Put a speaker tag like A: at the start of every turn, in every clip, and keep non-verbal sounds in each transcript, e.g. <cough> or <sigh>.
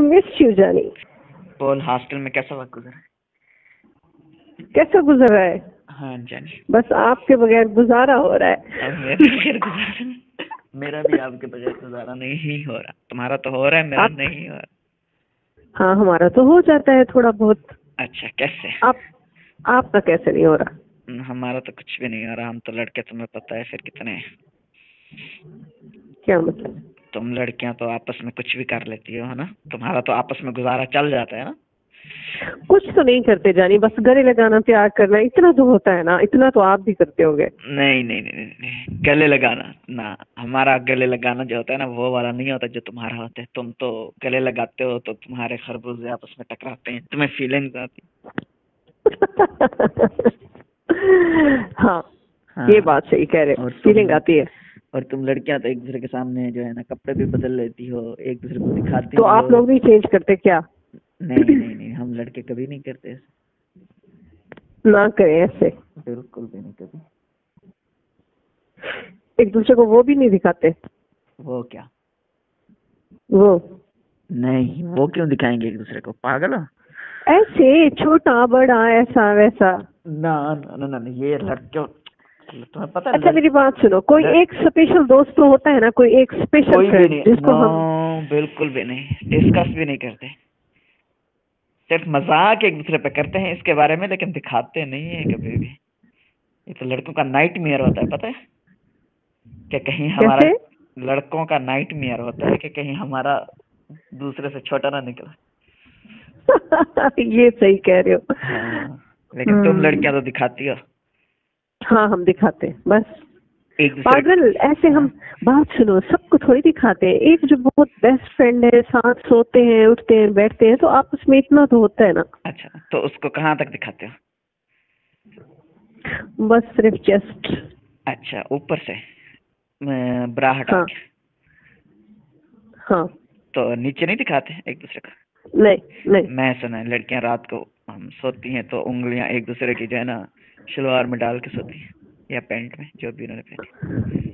A: Miss you जानी
B: बोल hostel में कैसा वक्त गुजरा?
A: कैसा गुजर रहा है?
B: हाँ जानी
A: बस आपके बगैर गुजारा हो रहा है।
B: मेरे बगैर गुजारा मेरा भी आपके बगैर गुजारा नहीं हो रहा। तुम्हारा तो हो रहा है मेरा
A: आप-
B: नहीं हो रहा।
A: हाँ हमारा तो हो जाता है थोड़ा बहुत।
B: अच्छा कैसे?
A: आप आपका कैसे नहीं हो रहा?
B: हमारा तो कुछ भी नहीं हो रहा। हम तो लड़के तुम्हें पता है फिर कितने
A: क्या मतलब?
B: तुम लड़कियाँ तो आपस में कुछ भी कर लेती हो है ना? तुम्हारा तो आपस में गुजारा चल जाता है ना?
A: कुछ तो नहीं करते जानी बस गले लगाना प्यार करना इतना तो होता है ना इतना तो आप भी करते होगे।
B: नहीं नहीं नहीं नहीं, गले लगाना ना हमारा गले लगाना जो होता है ना वो वाला नहीं होता जो तुम्हारा होता है। तुम तो गले लगाते हो तो तुम्हारे खरबूजे आपस में टकराते हैं तुम्हें फीलिंग आती
A: हाँ। <laughs>
B: हाँ।
A: ये बात सही कह रहे हो फीलिंग आती है।
B: और तुम लड़कियाँ तो एक दूसरे के सामने जो है ना कपड़े भी बदल लेती हो एक दूसरे को दिखाती
A: तो
B: भी
A: आप लोग नहीं चेंज करते क्या?
B: नहीं नहीं नहीं हम लड़के कभी नहीं करते ऐसे।
A: ना करें ऐसे।
B: बिल्कुल भी नहीं कभी।
A: एक दूसरे को वो भी नहीं दिखाते।
B: वो क्या?
A: वो।
B: नहीं वो क्यों दिखाएँगे एक दूसरे को? पागल हो?
A: ऐसे छोटा बड़ा ऐसा वैसा।
B: ना ना ना ना ना, ये लड़कियों तुम्हें पता है
A: अच्छा मेरी बात सुनो कोई एक स्पेशल दोस्त तो होता है ना कोई एक स्पेशल
B: कोई भी नहीं।
A: जिसको हम
B: बिल्कुल भी नहीं। डिस्कस भी नहीं करते। सिर्फ़ मज़ाक एक दूसरे पे करते हैं इसके बारे में लेकिन दिखाते नहीं है कभी भी। ये तो लड़कों का नाइट मियर होता है पता है? कि कहीं हमारा लड़कों का नाइट मियर होता है कि कहीं हमारा दूसरे से छोटा ना निकला। <laughs>
A: ये सही कह रहे हो।
B: हाँ, लेकिन तुम
A: हम्म।
B: लड़कियाँ तो दिखाती हो।
A: हाँ हम दिखाते हैं बस। पागल ऐसे हम बात सुनो सबको थोड़ी दिखाते हैं। एक जो बहुत बेस्ट फ्रेंड है साथ सोते हैं उठते हैं बैठते हैं तो आपस में इतना तो होता है ना।
B: अच्छा तो उसको कहाँ तक दिखाते हो?
A: बस सिर्फ़ जस्ट
B: अच्छा ऊपर से ब्रा हटा
A: हाँ। हाँ।
B: तो नीचे नहीं दिखाते एक दूसरे का?
A: नहीं नहीं।
B: मैं सुना लड़कियाँ रात को सोती हैं तो उंगलियाँ एक दूसरे की जो है ना शलवार में डाल के सोती हैं या पैंट में जो भी उन्होंने पहनी।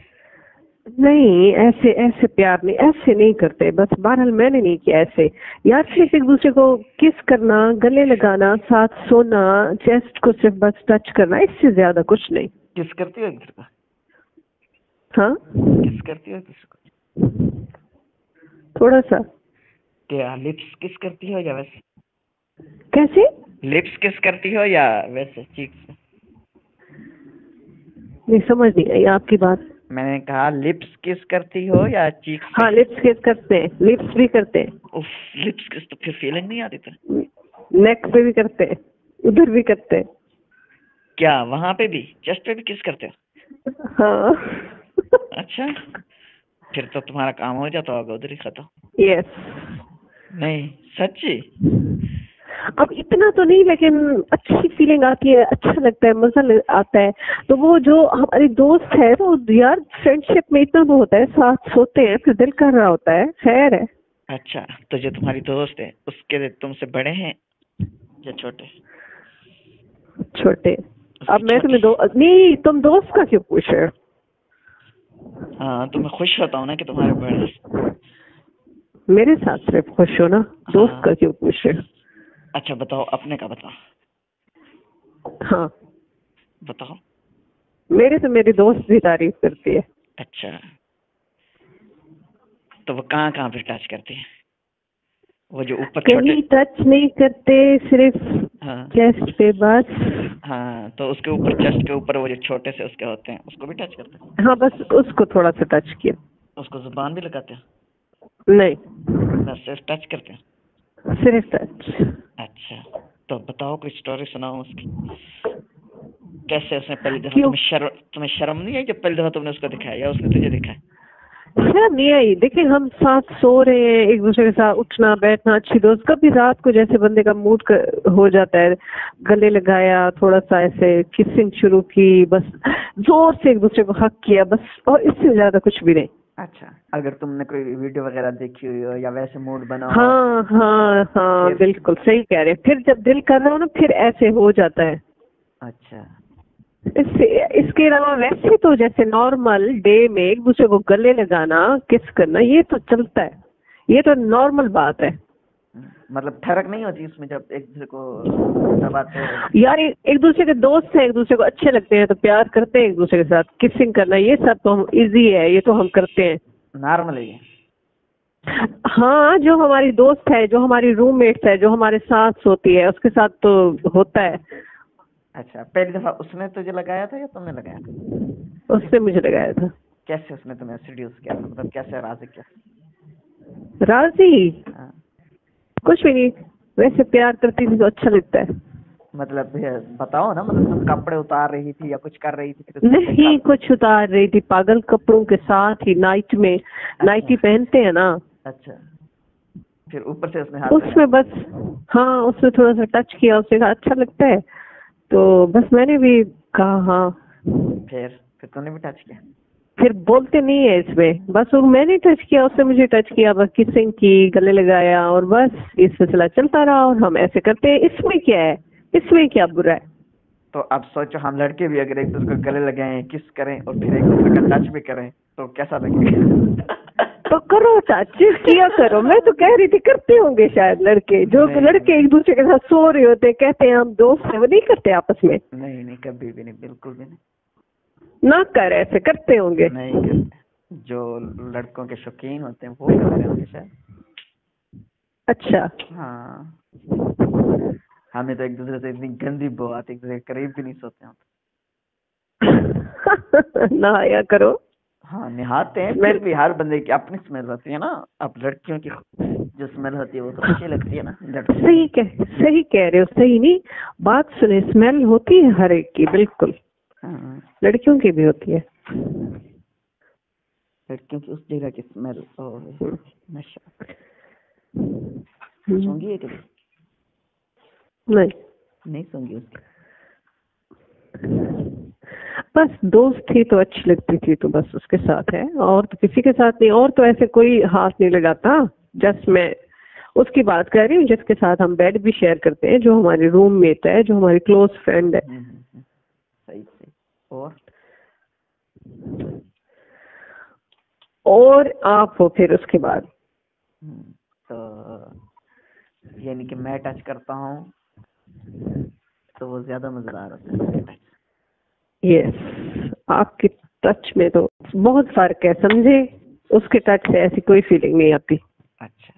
A: नहीं ऐसे ऐसे प्यार नहीं ऐसे नहीं करते बस बहरहाल मैंने नहीं किया ऐसे। यार सिर्फ़ एक दूसरे को किस करना गले लगाना साथ सोना चेस्ट को सिर्फ़ बस टच करना इससे ज़्यादा कुछ नहीं।
B: किस करती हो दूसरे का?
A: हाँ?
B: किस करती हो दूसरे को?
A: थोड़ा सा।
B: क्या लिप्स किस करती हो या वैसे?
A: कैसे?
B: लिप्स किस करती हो या वैसे चीक्स?
A: नहीं समझ नहीं आई आपकी बात।
B: मैंने कहा लिप्स किस करती हो या चीक्स?
A: हाँ लिप्स किस करते हैं? लिप्स भी करते हैं।
B: लिप्स किस तो फिर फीलिंग नहीं आती तो
A: नेक पे भी करते हैं उधर भी करते हैं।
B: क्या वहाँ पे भी? चेस्ट पे भी किस करते हो?
A: हाँ।
B: अच्छा फिर तो तुम्हारा काम हो जाता होगा उधर ही खत्म।
A: यस
B: नहीं सच्ची?
A: अब इतना तो नहीं लेकिन अच्छी फीलिंग आती है अच्छा लगता है मज़ा आता है। तो वो जो हमारी दोस्त है तो यार फ्रेंडशिप में इतना वो होता है साथ सोते हैं फिर दिल कर रहा होता है खैर है।
B: अच्छा तो जो तुम्हारी दोस्त है उसके तुमसे बड़े हैं या छोटे?
A: छोटे। अब मैं तुम्हें दो नहीं तुम दोस्त का क्यों पूछ रहे हाँ?
B: तो मैं खुश होता हूँ ना कि तुम्हारे बड़े
A: मेरे साथ सिर्फ़ खुश हो ना दोस्त
B: हाँ।
A: का क्यों पूछ रहे
B: अच्छा बताओ अपने का बताओ।
A: हाँ।
B: बताओ।
A: मेरे तो मेरी दोस्त भी तारीफ़ करती है।
B: अच्छा। तो वो कहाँ कहाँ पे टच करती है? वो जो ऊपर
A: कहीं टच नहीं करते सिर्फ़
B: हाँ।
A: चेस्ट पे बस।
B: हाँ तो उसके ऊपर चेस्ट के ऊपर वो जो छोटे से उसके होते हैं उसको भी टच करते हैं?
A: हाँ बस उसको थोड़ा सा टच किया।
B: उसको ज़ुबान भी लगाते हैं?
A: नहीं।
B: बस सिर्फ़ टच करते हैं?
A: सिर्फ़ टच
B: अच्छा तो बताओ कोई स्टोरी सुनाओ उसकी। कैसे उसने पहली दफ़ा तुम्हें शर्म तुम्हें शर्म नहीं आई जब पहली दफ़ा तुमने उसको दिखाया या उसने तुझे दिखाया?
A: शर्म नहीं आई। देखिए हम साथ सो रहे हैं एक दूसरे के साथ उठना बैठना अच्छी दोस्त। कभी रात को जैसे बंदे का मूड हो जाता है गले लगाया थोड़ा सा ऐसे किसिंग शुरू की बस ज़ोर से एक दूसरे को हक किया बस और इससे ज़्यादा कुछ भी नहीं।
B: अच्छा। अगर तुमने कोई वीडियो वगैरह देखी हुई हो या वैसे मूड बना हाँ।
A: हाँ हाँ बिल्कुल सही कह रहे हैं। फिर जब दिल कर रहा हो ना फिर ऐसे हो जाता है।
B: अच्छा।
A: इससे इसके अलावा वैसे तो जैसे नॉर्मल डे में एक दूसरे को गले लगाना किस करना ये तो चलता है। ये तो नॉर्मल बात है।
B: मतलब ठरक नहीं होती उसमें जब एक दूसरे को दबाते
A: यार एक दूसरे के दोस्त हैं एक दूसरे को अच्छे लगते हैं तो प्यार करते हैं एक दूसरे के साथ। किसिंग करना ये सब तो हम इजी है ये तो हम करते हैं।
B: नॉर्मल है
A: हाँ जो हमारी दोस्त है जो हमारी रूममेट्स है जो हमारे साथ सोती है उसके साथ तो होता है।
B: अच्छा पहली दफ़ा उसने तुझे लगाया था या तुमने लगाया था?
A: उसने मुझे लगाया था।
B: कैसे उसने तुम्हें सीड्यूस किया? मतलब कैसे राज़ी किया?
A: राज़ी?
B: हाँ।
A: कुछ भी नहीं। वैसे प्यार करती थी तो अच्छा लगता है।
B: मतलब बताओ ना मतलब तुम कपड़े उतार रही थी या कुछ कर रही थी
A: नहीं कुछ उतार रही थी। पागल कपड़ों के साथ ही नाइट में नाइटी पहनते हैं ना।
B: अच्छा। फिर ऊपर से उसने हाथ
A: उसमें बस हाँ उसने थोड़ा सा टच किया उसने कहा अच्छा लगता है। तो बस मैंने भी कहा हाँ।
B: फिर फिर तुमने भी टच किया?
A: फिर बोलते नहीं है इसमें। बस वो मैंने टच किया उसने मुझे टच किया बस किसिंग की गले लगाया और बस ये सिलसिला चलता रहा और हम ऐसे करते हैं। इसमें क्या है? इसमें क्या बुरा है?
B: तो अब सोचो हम लड़के भी अगर एक दूसरे को गले लगाएँ किस करें और फिर एक दूसरे का टच भी करें तो कैसा लगेगा? <laughs>
A: तो करो टच किया करो। मैं तो कह रही थी करते होंगे शायद लड़के। जो
B: नहीं।
A: लड़के एक दूसरे के साथ सो रहे होते कहते हैं हम दोस्त हैं वो नहीं करते आपस में।
B: नहीं नहीं कभी भी नहीं बिल्कुल भी नहीं।
A: ना कर ऐसे करते होंगे।
B: नहीं करते जो लड़कों के शौकीन होते हैं वो करते होंगे शायद।
A: अच्छा।
B: हाँ। हमें तो एक दूसरे से इतनी गंदी बो आती एक दूसरे के करीब भी नहीं सोते हम <laughs>
A: नहाया करो।
B: हाँ निहाते हैं फिर भी हर बंदे की अपनी स्मेल होती है ना। अब लड़कियों की जो स्मेल होती है वो तो अच्छी लगती है ना
A: सही कह सही कह रहे हो सही नहीं। बात सुने स्मेल होती है हर एक की बिल्कुल। लड़कियों की भी होती है।
B: लड़कियों की उस जगह की स्मेल और
A: हम्म।
B: नशा।
A: हम्म।
B: सूंघी है कभी?
A: नहीं।
B: नहीं सूंघी उसकी।
A: बस दोस्त थी तो अच्छी लगती थी तो बस उसके साथ है। और तो किसी के साथ नहीं और तो ऐसे कोई हाथ नहीं लगाता जस्ट मैं उसकी बात कर रही हूँ जिसके साथ हम बेड भी शेयर करते हैं जो हमारी रूममेट है जो हमारी क्लोज फ्रेंड है
B: हम्म, हम्म, हम्म। सही सही और
A: और आप हो फिर उसके बाद।
B: हम्म, तो यानी कि मैं टच करता हूँ तो वो ज़्यादा मज़ेदार होता है
A: यस आपके टच में तो बहुत फ़र्क है समझे? उसके टच से ऐसी कोई फीलिंग नहीं आती।
B: अच्छा।